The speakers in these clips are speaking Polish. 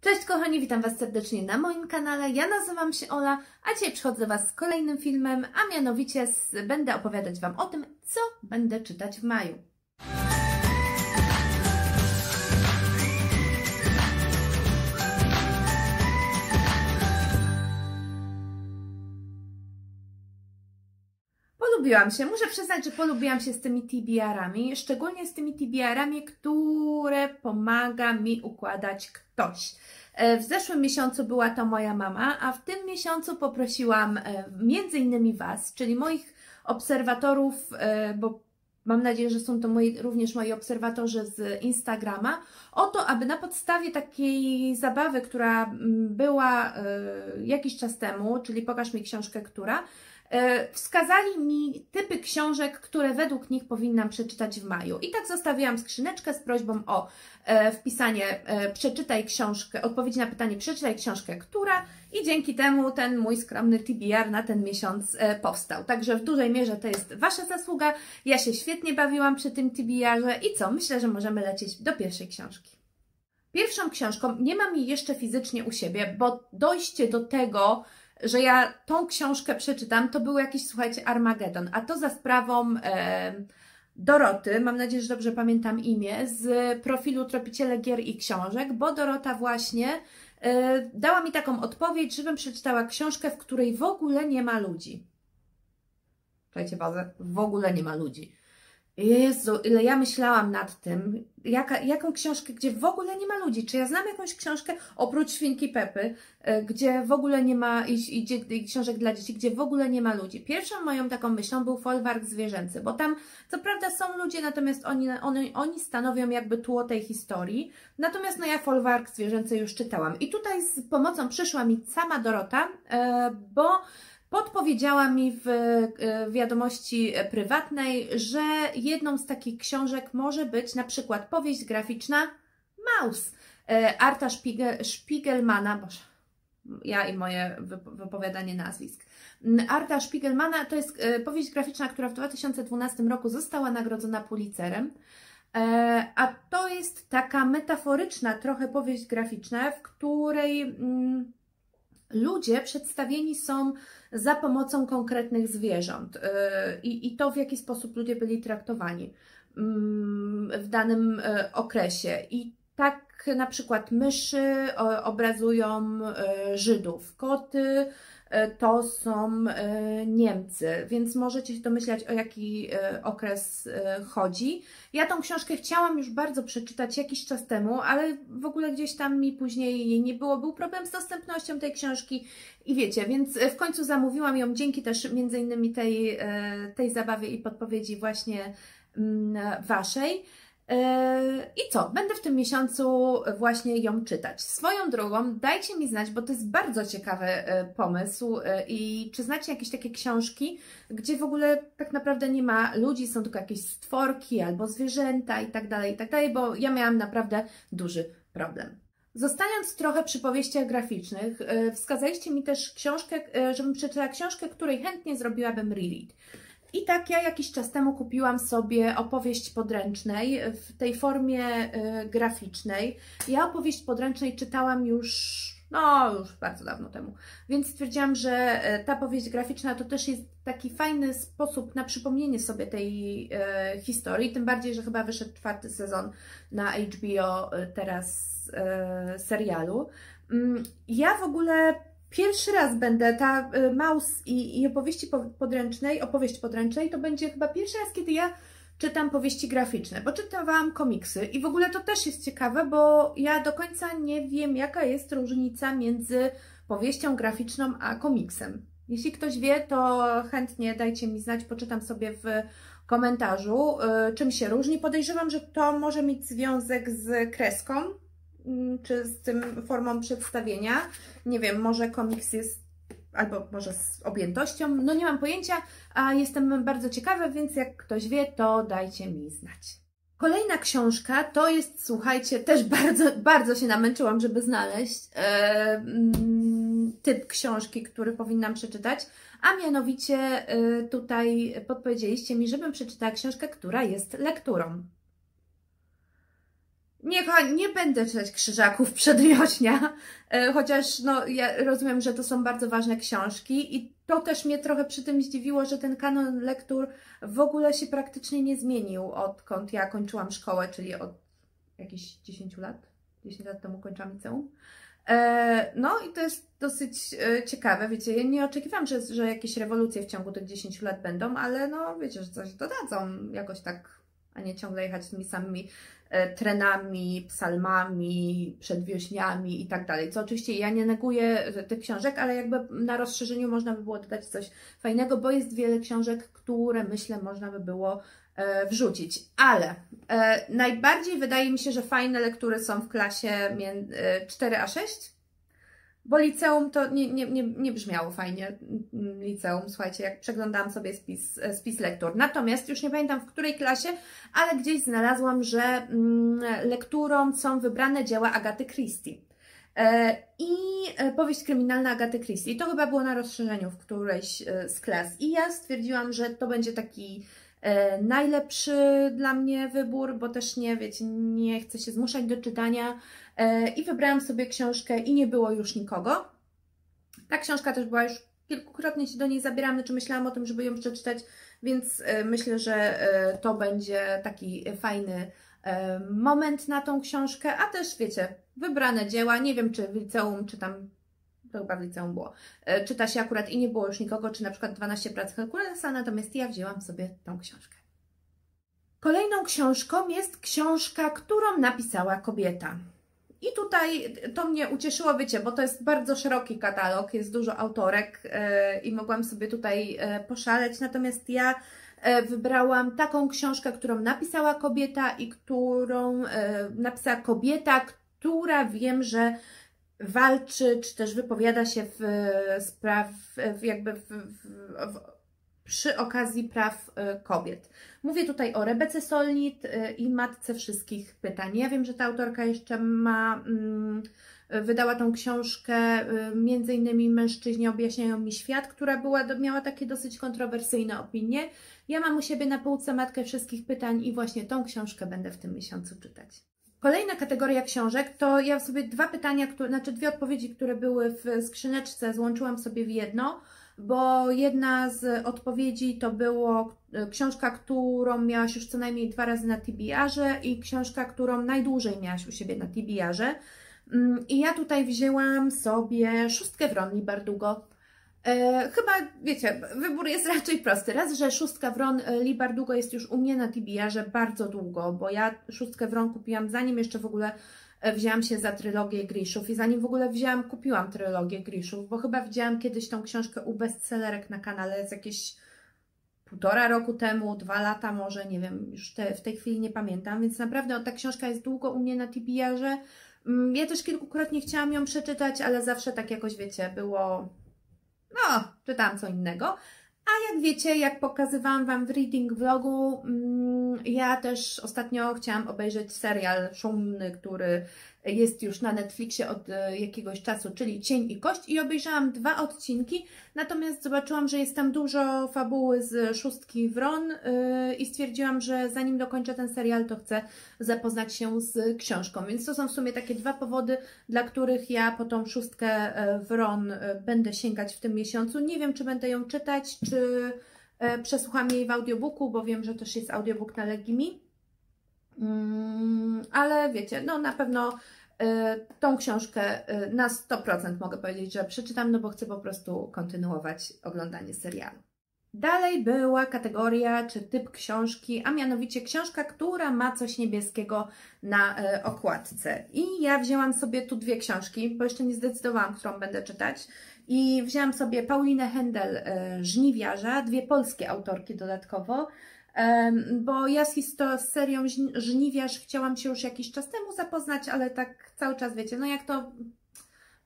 Cześć kochani, witam Was serdecznie na moim kanale. Ja nazywam się Ola, a dzisiaj przychodzę do Was z kolejnym filmem, a mianowicie z, będę opowiadać Wam o tym, co będę czytać w maju. Polubiłam się, muszę przyznać, że polubiłam się z tymi TBR-ami, szczególnie z tymi TBR-ami, które pomaga mi układać ktoś. E, w zeszłym miesiącu była to moja mama, a w tym miesiącu poprosiłam e, między innymi Was, czyli moich obserwatorów, e, bo mam nadzieję, że są to moi, również moi obserwatorzy z Instagrama, o to, aby na podstawie takiej zabawy, która mm, była jakiś czas temu, czyli pokaż mi książkę, która, wskazali mi typy książek, które według nich powinnam przeczytać w maju. I tak zostawiłam skrzyneczkę z prośbą o E, wpisanie e, przeczytaj książkę, odpowiedź na pytanie przeczytaj książkę, która i dzięki temu ten mój skromny TBR na ten miesiąc e, powstał. Także w dużej mierze to jest Wasza zasługa. Ja się świetnie bawiłam przy tym TBR-ze i co? Myślę, że możemy lecieć do pierwszej książki. Pierwszą książką nie mam jej jeszcze fizycznie u siebie, bo dojście do tego, że ja tą książkę przeczytam, to był jakiś, słuchajcie, Armagedon, a to za sprawą... E, Doroty, mam nadzieję, że dobrze pamiętam imię, z profilu Tropiciele Gier i Książek, bo Dorota właśnie y, dała mi taką odpowiedź, żebym przeczytała książkę, w której w ogóle nie ma ludzi. Słuchajcie, bazę, w ogóle nie ma ludzi. Jezu, ile ja myślałam nad tym, jaka, jaką książkę, gdzie w ogóle nie ma ludzi. Czy ja znam jakąś książkę oprócz Świnki Pepy, e, gdzie w ogóle nie ma, i, i, i, książek dla dzieci, gdzie w ogóle nie ma ludzi. Pierwszą moją taką myślą był folwark zwierzęcy, bo tam co prawda są ludzie, natomiast oni, oni, oni stanowią jakby tło tej historii. Natomiast no ja folwark zwierzęcy już czytałam. I tutaj z pomocą przyszła mi sama Dorota, e, bo podpowiedziała mi w e, wiadomości prywatnej, że jedną z takich książek może być na przykład powieść graficzna Maus e, Arta Spiegel, Spiegelmana, boże, ja i moje wypowiadanie nazwisk. Arta Spiegelmana to jest e, powieść graficzna, która w 2012 roku została nagrodzona Pulitzerem. A to jest taka metaforyczna trochę powieść graficzna, w której mm, ludzie przedstawieni są za pomocą konkretnych zwierząt y, i, i to, w jaki sposób ludzie byli traktowani mm, w danym y, okresie. I tak na przykład myszy obrazują y, Żydów, koty to są e, Niemcy, więc możecie się domyślać, o jaki e, okres chodzi. Ja tą książkę chciałam już bardzo przeczytać jakiś czas temu, ale w ogóle gdzieś tam mi później jej nie było. Był problem z dostępnością tej książki i wiecie, więc w końcu zamówiłam ją dzięki też między innymi tej, tej zabawie i podpowiedzi właśnie mm, Waszej. Yy, I co? Będę w tym miesiącu właśnie ją czytać. Swoją drogą, dajcie mi znać, bo to jest bardzo ciekawy yy, pomysł. Yy, I czy znacie jakieś takie książki, gdzie w ogóle tak naprawdę nie ma ludzi, są tylko jakieś stworki albo zwierzęta i tak dalej, i tak dalej, bo ja miałam naprawdę duży problem. Zostając trochę przy powieściach graficznych, wskazaliście mi też książkę, żebym przeczytała książkę, której chętnie zrobiłabym reread. I tak ja jakiś czas temu kupiłam sobie opowieść podręcznej w tej formie y, graficznej. Ja opowieść podręcznej czytałam już, no już bardzo dawno temu, więc stwierdziłam, że y, ta powieść graficzna to też jest taki fajny sposób na przypomnienie sobie tej y, historii, tym bardziej, że chyba wyszedł czwarty sezon na HBO teraz serialu. Mm, ja w ogóle Pierwszy raz będę, ta y, Maus i, i opowieści podręcznej, opowieść podręcznej, to będzie chyba pierwszy raz, kiedy ja czytam powieści graficzne, bo czytałam komiksy i w ogóle to też jest ciekawe, bo ja do końca nie wiem, jaka jest różnica między powieścią graficzną a komiksem. Jeśli ktoś wie, to chętnie dajcie mi znać, poczytam sobie w komentarzu, y, czym się różni. Podejrzewam, że to może mieć związek z kreską, czy z tym formą przedstawienia. Nie wiem, może komiks jest albo może z objętością, no nie mam pojęcia, a jestem bardzo ciekawa, więc jak ktoś wie, to dajcie mi znać. Kolejna książka to jest, słuchajcie, też bardzo, bardzo się namęczyłam, żeby znaleźć e, typ książki, który powinnam przeczytać, a mianowicie e, tutaj podpowiedzieliście mi, żebym przeczytała książkę, która jest lekturą. Nie, kochani, nie będę czytać Krzyżaków przedwiośnia, e, chociaż no, ja rozumiem, że to są bardzo ważne książki i to też mnie trochę przy tym zdziwiło, że ten kanon lektur w ogóle się praktycznie nie zmienił odkąd ja kończyłam szkołę, czyli od jakichś 10 lat. 10 lat temu kończyłam liceum. E, no i to jest dosyć e, ciekawe, wiecie, ja nie oczekiwałam, że, że jakieś rewolucje w ciągu tych 10 lat będą, ale no wiecie, że coś dodadzą jakoś tak, a nie ciągle jechać tymi samymi trenami, psalmami, przedwiośniami i tak dalej. Co oczywiście ja nie neguję tych książek, ale jakby na rozszerzeniu można by było dodać coś fajnego, bo jest wiele książek, które myślę można by było E, wrzucić. Ale e, najbardziej wydaje mi się, że fajne lektury są w klasie 4 e, a 6, bo liceum to nie, nie, nie, nie brzmiało fajnie. Mm, liceum, słuchajcie, jak przeglądałam sobie spis, spis lektur. Natomiast już nie pamiętam w której klasie, ale gdzieś znalazłam, że mm, lekturą są wybrane dzieła Agaty Christie. I powieść kryminalna Agaty Christie. To chyba było na rozszerzeniu w którejś z klas. I ja stwierdziłam, że to będzie taki E, najlepszy dla mnie wybór, bo też nie, wiecie, nie chcę się zmuszać do czytania. E, i wybrałam sobie książkę i nie było już nikogo. Ta książka też była już kilkukrotnie się do niej zabierałam, znaczy myślałam o tym, żeby ją przeczytać, więc e, myślę, że to będzie taki fajny moment na tą książkę, a też wiecie, wybrane dzieła, nie wiem czy w liceum, czy tam to chyba w liceum było, e, czyta się akurat i nie było już nikogo, czy na przykład 12 prac Herkulesa, natomiast ja wzięłam sobie tą książkę. Kolejną książką jest książka, którą napisała kobieta. I tutaj to mnie ucieszyło, wiecie, bo to jest bardzo szeroki katalog, jest dużo autorek yy, i mogłam sobie tutaj yy, poszaleć, natomiast ja wybrałam taką książkę, którą napisała kobieta i którą napisała kobieta, która wiem, że walczy, czy też wypowiada się w spraw, w jakby w, w, w, przy okazji praw e, kobiet. Mówię tutaj o Rebece Solnit e, i Matce Wszystkich Pytań. Ja wiem, że ta autorka jeszcze ma, mm, wydała tą książkę, e, między innymi Mężczyźni objaśniają mi świat, która była, miała takie dosyć kontrowersyjne opinie. Ja mam u siebie na półce Matkę Wszystkich Pytań i właśnie tą książkę będę w tym miesiącu czytać. Kolejna kategoria książek to ja sobie dwa pytania, które, znaczy dwie odpowiedzi, które były w skrzyneczce, złączyłam sobie w jedno, bo jedna z odpowiedzi to było e, książka, którą miałaś już co najmniej dwa razy na TBR-ze i książka, którą najdłużej miałaś u siebie na TBR-ze. Mm, I ja tutaj wzięłam sobie szóstkę w Ronli Bardugo. E, chyba, wiecie, wybór jest raczej prosty. Raz, że szóstka Wron e, Libardugo jest już u mnie na TBR-ze bardzo długo, bo ja szóstkę Wron kupiłam zanim jeszcze w ogóle e, wzięłam się za trylogię Griszów i zanim w ogóle wzięłam, kupiłam trylogię Griszów, bo chyba widziałam kiedyś tą książkę u bestsellerek na kanale z jakieś półtora roku temu, dwa lata może, nie wiem, już te, w tej chwili nie pamiętam, więc naprawdę ta książka jest długo u mnie na TBR-ze. Mm, ja też kilkukrotnie chciałam ją przeczytać, ale zawsze tak jakoś, wiecie, było no, czytałam co innego. A jak wiecie, jak pokazywałam Wam w reading vlogu, mm, ja też ostatnio chciałam obejrzeć serial szumny, który jest już na Netflixie od e, jakiegoś czasu, czyli Cień i Kość i obejrzałam dwa odcinki, natomiast zobaczyłam, że jest tam dużo fabuły z szóstki Wron yy, i stwierdziłam, że zanim dokończę ten serial, to chcę zapoznać się z książką, więc to są w sumie takie dwa powody, dla których ja po tą szóstkę e, Wron e, będę sięgać w tym miesiącu. Nie wiem, czy będę ją czytać, czy przesłucham jej w audiobooku, bo wiem, że też jest audiobook na Legimi. Mm, ale wiecie, no na pewno y, tą książkę y, na 100% mogę powiedzieć, że przeczytam, no bo chcę po prostu kontynuować oglądanie serialu. Dalej była kategoria czy typ książki, a mianowicie książka, która ma coś niebieskiego na y, okładce. I ja wzięłam sobie tu dwie książki, bo jeszcze nie zdecydowałam, którą będę czytać. I wzięłam sobie Paulinę Händel, Żniwiarza, dwie polskie autorki dodatkowo bo ja z, z serią Żniwiarz chciałam się już jakiś czas temu zapoznać, ale tak cały czas wiecie, no jak to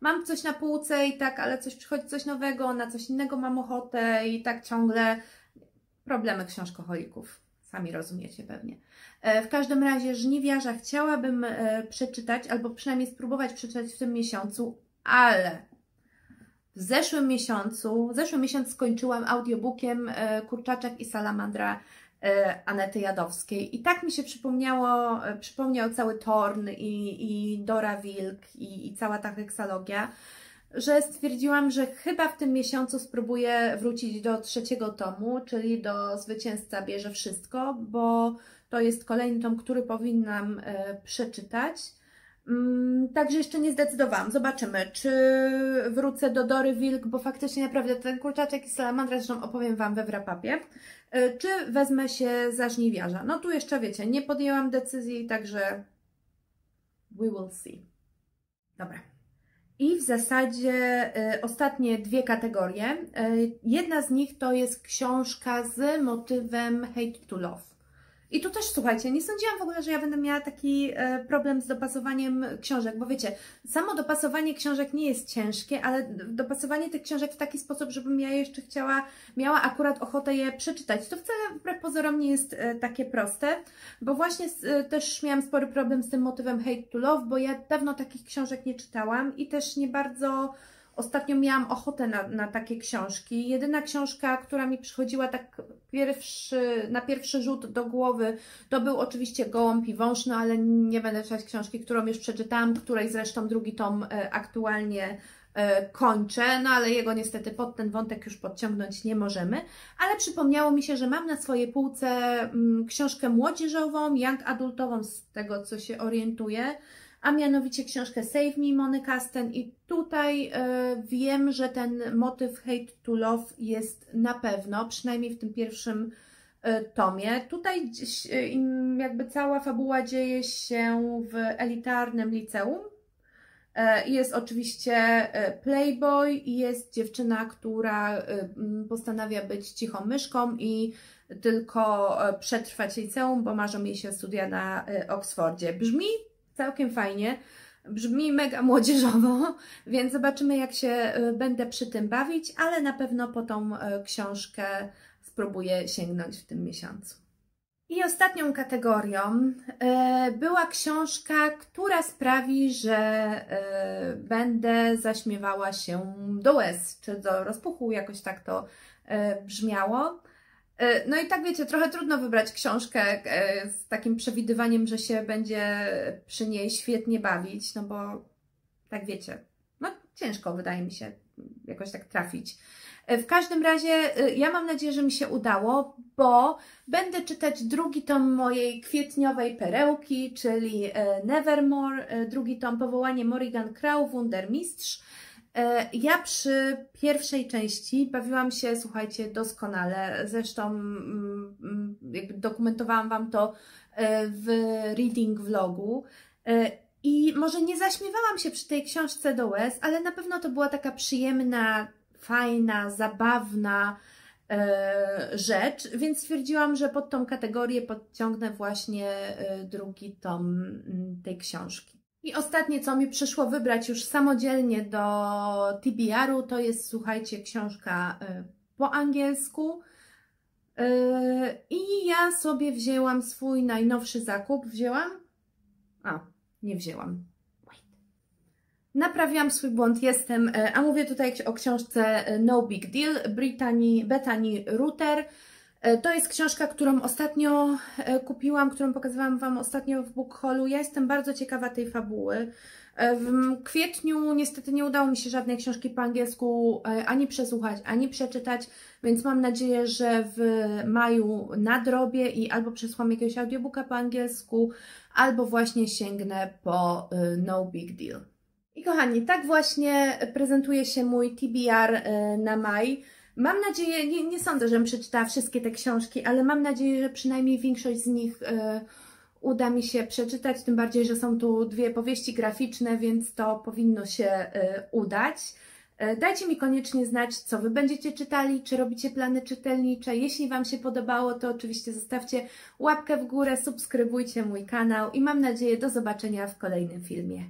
mam coś na półce i tak, ale coś przychodzi coś nowego, na coś innego mam ochotę i tak ciągle problemy książkoholików. Sami rozumiecie pewnie. E, w każdym razie Żniwiarza chciałabym e, przeczytać, albo przynajmniej spróbować przeczytać w tym miesiącu, ale w zeszłym miesiącu, w zeszłym miesiąc skończyłam audiobookiem e, Kurczaczek i Salamandra Anety Jadowskiej. I tak mi się przypomniało, przypomniał cały Torn i, i Dora Wilk i, i cała ta heksalogia, że stwierdziłam, że chyba w tym miesiącu spróbuję wrócić do trzeciego tomu, czyli do Zwycięzca bierze wszystko, bo to jest kolejny tom, który powinnam e, przeczytać. Mm, także jeszcze nie zdecydowałam. Zobaczymy, czy wrócę do Dory Wilk, bo faktycznie naprawdę ten kurczaczek i salamandra, zresztą opowiem Wam we wrapapie, e, czy wezmę się za żniwiarza. No tu jeszcze wiecie, nie podjęłam decyzji, także we will see. Dobra. I w zasadzie y, ostatnie dwie kategorie. Y, jedna z nich to jest książka z motywem Hate to Love. I tu też słuchajcie, nie sądziłam w ogóle, że ja będę miała taki e, problem z dopasowaniem książek, bo wiecie, samo dopasowanie książek nie jest ciężkie, ale dopasowanie tych książek w taki sposób, żebym ja jeszcze chciała, miała akurat ochotę je przeczytać, to wcale wbrew pozorom nie jest e, takie proste, bo właśnie e, też miałam spory problem z tym motywem hate to love, bo ja dawno takich książek nie czytałam i też nie bardzo Ostatnio miałam ochotę na, na takie książki. Jedyna książka, która mi przychodziła tak pierwszy, na pierwszy rzut do głowy, to był oczywiście Gołąb i Wąż, no ale nie będę czytać książki, którą już przeczytałam, której zresztą drugi tom e, aktualnie e, kończę, no ale jego niestety pod ten wątek już podciągnąć nie możemy, ale przypomniało mi się, że mam na swojej półce mm, książkę młodzieżową, young adultową z tego co się orientuję, a mianowicie książkę Save Me Mony Kasten i tutaj y, wiem, że ten motyw Hate to Love jest na pewno, przynajmniej w tym pierwszym y, tomie. Tutaj y, jakby cała fabuła dzieje się w elitarnym liceum. Jest oczywiście playboy i jest dziewczyna, która postanawia być cichą myszką i tylko przetrwać liceum, bo marzą jej się studia na Oksfordzie. Brzmi całkiem fajnie. Brzmi mega młodzieżowo, więc zobaczymy, jak się y, będę przy tym bawić, ale na pewno po tą y, książkę spróbuję sięgnąć w tym miesiącu. I ostatnią kategorią y, była książka, która sprawi, że będę zaśmiewała się do łez, czy do rozpuchu, jakoś tak to brzmiało. E, no i tak wiecie, trochę trudno wybrać książkę e, z takim przewidywaniem, że się będzie przy niej świetnie bawić, no bo tak wiecie, no ciężko wydaje mi się jakoś tak trafić. E, w każdym razie ja mam nadzieję, że mi się udało, bo będę czytać drugi tom mojej kwietniowej perełki, czyli Nevermore, drugi tom Powołanie Morrigan Crow, Wundermistrz. E, ja przy pierwszej części bawiłam się, słuchajcie, doskonale. Zresztą mm, mm, jakby dokumentowałam Wam to e, w reading vlogu. E, I może nie zaśmiewałam się przy tej książce do łez, ale na pewno to była taka przyjemna, fajna, zabawna rzecz, więc stwierdziłam, że pod tą kategorię podciągnę właśnie drugi tom mm, tej książki. I ostatnie, co mi przyszło wybrać już samodzielnie do TBR-u, to jest, słuchajcie, książka y, po angielsku. Y, I ja sobie wzięłam swój najnowszy zakup. Wzięłam? A, nie wzięłam. Wait. Naprawiam swój błąd, jestem, y, a mówię tutaj o książce No Big Deal Brittany, Bethany Rutter. E, to jest książka, którą ostatnio e, kupiłam, którą pokazywałam Wam ostatnio w book. Ja jestem bardzo ciekawa tej fabuły. E, w kwietniu niestety nie udało mi się żadnej książki po angielsku ani przesłuchać, ani przeczytać, więc mam nadzieję, że w maju nadrobię i albo przesłam jakiegoś audiobooka po angielsku, albo właśnie sięgnę po No Big Deal. I kochani, tak właśnie prezentuje się mój TBR na maj. Mam nadzieję, nie, nie sądzę, żebym przeczytała wszystkie te książki, ale mam nadzieję, że przynajmniej większość z nich y, uda mi się przeczytać, tym bardziej, że są tu dwie powieści graficzne, więc to powinno się y, udać. Y, dajcie mi koniecznie znać, co Wy będziecie czytali, czy robicie plany czytelnicze. Jeśli Wam się podobało, to oczywiście zostawcie łapkę w górę, subskrybujcie mój kanał i mam nadzieję do zobaczenia w kolejnym filmie.